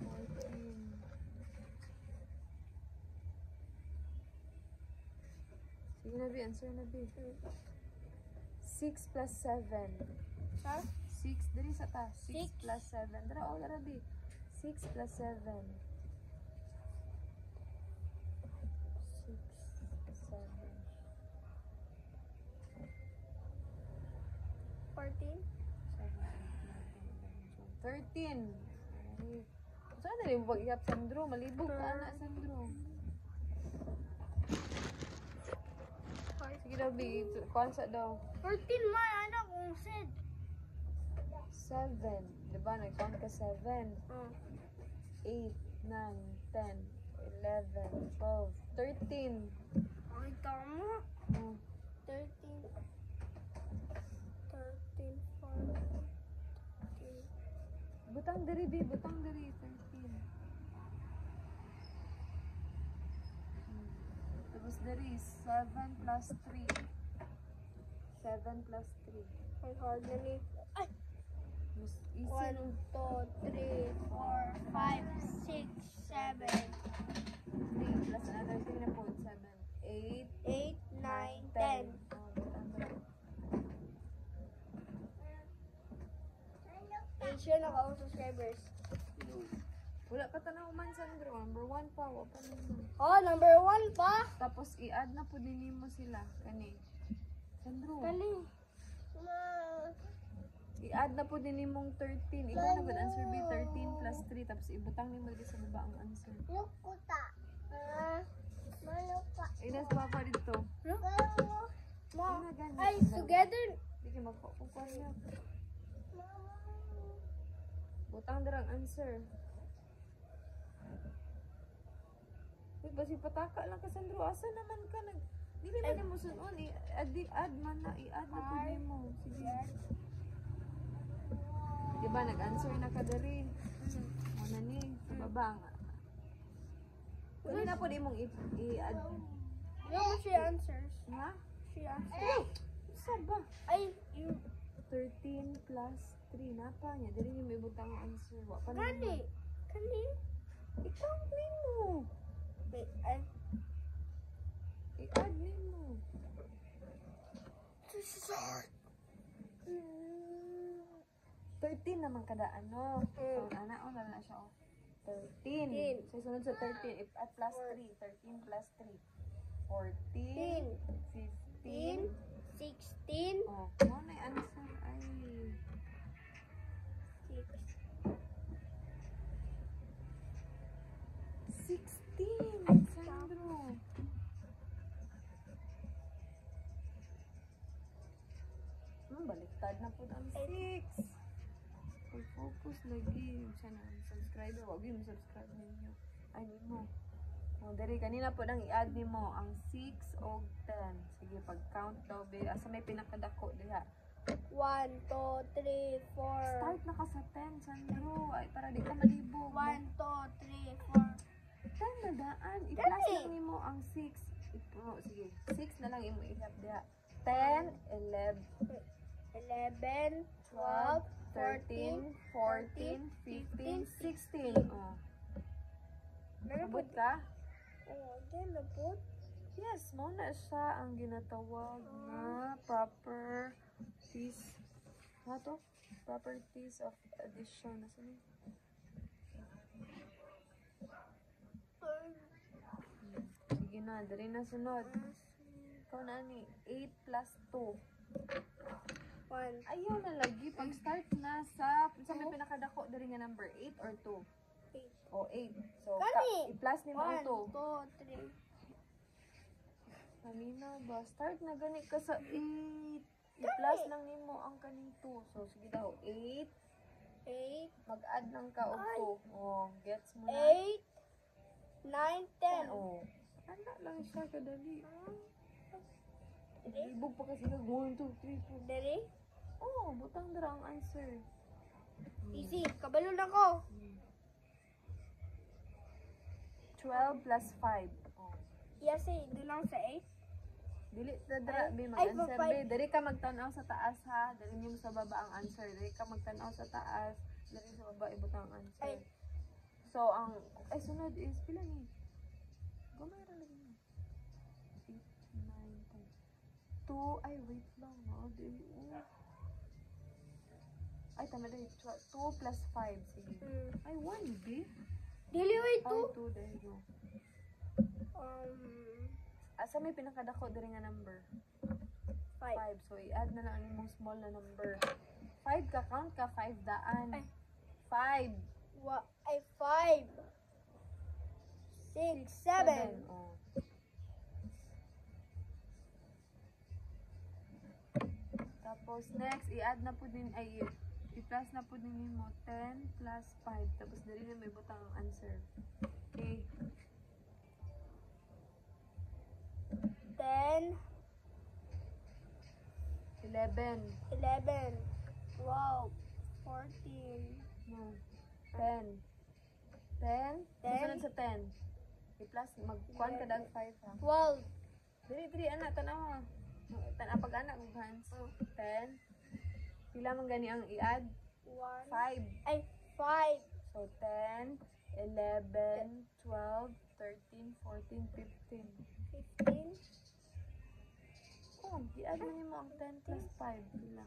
14. Sige na, B. Answer na, B. 6 plus 7. Sa? 6, dali sa ta. 6 Six. plus 7. Dara, o, dara, B. 6 plus 7. 6, 7. 14? 13. Ay, Saan na rin pag-iap, Sandro? Malibog ka na, Sandro. Sige daw, B. Konsa daw. 14 man, anak kong said. 7. Diba? Nag-count ka 7. Oh. 8, 9, 10, 11, 12, 13. Ay, tama. Oh, 13. 13, 14. Butang diri, B. Butang diri. 13. Hmm. Tapos diri, 7 plus 3. 7 plus 3. Ang hard na ni. Ay! Mas easy 1, no? 2, 3, 4, 5, 6, 7, 3 plus another 3 na po. 7, 8, 8, 9, 10. Oh, butang diri. Ay, siya naka subscribers. Wala ka tanaw man, Sandro. Number 1 pa. Wala pa naman. Oh, number 1 pa. Tapos i-add na po din mo sila. Kani. Sandro. Kali. Ma. I-add na po din mong 13. Ikaw na ba answer B 13 plus 3 tapos ibutang ni mo sa baba ang answer. Lukuta. Ah. Maluka. Inas papa dito. Ma. Ay, together. Di ka magpakukuha niya. Butang darang answer. Uy, basi pataka lang ka Sandro. Asa naman ka nag Dili man mo sunon i-add add man na i-add na din mo. Sige. Di ba nag-answer na ka diri? Ano ni sa baba nga. Pwede na po di mong i-add. No, she answers. Ha? She answers. Isa ba? Ay, you. 13 plus 3 na pa niya. Dili niyo may butang answer. Wa pa naman. Kani. Ikaw mo. Wait, ay. I-add mo. This is hard. 13 naman kada ano. Mm. Ang ana o na siya. oh. 13. 13. So sunod sa 13 if at plus 3, 13 plus 3. 14, 15. 16. Oh, Hmm, baliktad na po ang 6. Pag-focus lagi. Sana ang subscriber. Huwag yung subscribe ninyo. Di mo. Oh, dari kanina po nang i-add ni mo ang 6 o 10. Sige, pag-count daw. Asa may pinakadako diha. 1, 2, 3, 4. Start na ka sa 10, Sandro. Ay, para di ka malibog. 1, 2, 3, 4. 10 na daan. I-plus lang ni mo ang 6. Oh, sige, 6 na lang imo i-have diha. 10, 11, 11, 12, 12, 13, 14, 15, 16. Oh. Meron Abot ka? Oh, again, na po. Yes, mo na siya ang ginatawag na proper piece. Ano to? Properties of addition. Nasa ni? Sige na, dali na sunod. Ikaw na ni, 8 plus 2. 1, Ayaw na lagi. Pag start na sa, sa may pinakadako, dali nga number 8 or 2. 8. O 8. So, ka, i-plus ni mo ang 1, 2. 2, 3. Kanina ba? Start na gani ka sa 8. I-plus lang ni mo ang kaning 2. So, sige daw. 8. 8, Mag-add ng ka og 2. Oh, gets mo na? 8, 9, 10. Oh. Ano lang siya kadali. Ibog pa kasi kag 1, 2, 3, 4. Dali? Oh, butang dara ang answer. Easy. Kabalo na ko. 12 plus 5. Oh. Yes, eh. Doon lang sa 8. Dili na dara Ay, be mag-answer be. Dili ka magtanaw sa taas ha. Dili niyo sa baba ang answer. Dili ka magtanaw sa taas. Dili sa baba ibutang ang answer. Ay. So, ang, ay, sunod is, pila ni? Gumay 2, ay, wait lang. Oh, di, oh. Ay, tama dahil. 2 plus 5, sige. Mm. Ay, 1, B? Dili way Ay, to. 2 dahil. no. Um, Asa may pinakadako diri nga number? five. 5. So, i-add na lang ang imong small na number. 5 ka, count ka, 5 daan. Ay. 5. Wa, ay, five. Six, seven. Oh. Tapos, next, i-add na po din, ay, i-plus na po din mo 10 plus 5. Tapos, dali na may butang ang answer. Okay. Ten, 11. eleven, twelve, fourteen, No. 10. 10? Ten. Sunod sa 10. I-plus, mag-kuhan ka dag 5 ha. twelve, Dili, dili, anak, tanawa. Tanapag anak ug hands. Oh. 10. Pila man gani ang i-add? 1. 5. Ay, 5. So 10, 11, 12, 13, 14, 15. 15. Oh, i-add man mo ang 10 plus 5 pila.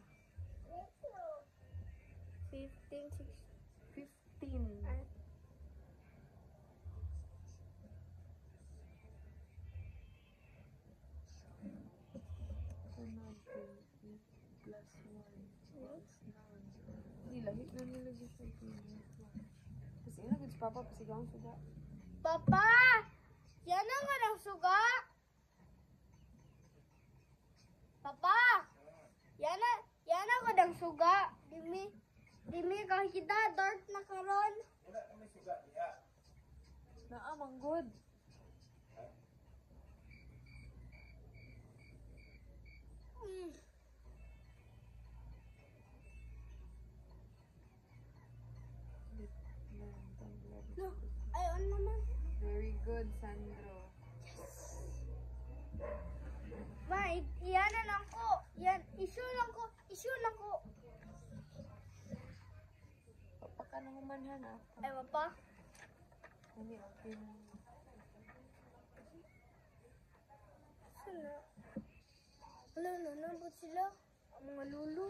15, 16. 15. 15. Papa, pasigaw ang suga. Papa! Yan ang nga ng suga! Papa! Yan na, yan ang nga ng suga! Dimi, dimi kakita, dark na karon. Naamang good. Mm. No, ay, ano naman? Very good, Sandro. Ma, i- iyan na lang ko. Yan, issue lang ko. Issue lang ko. Papa ka na humanhan ah. Ay, papa. Hindi, okay na. Sana. Wala na, nabot sila. Ang Mga lulu.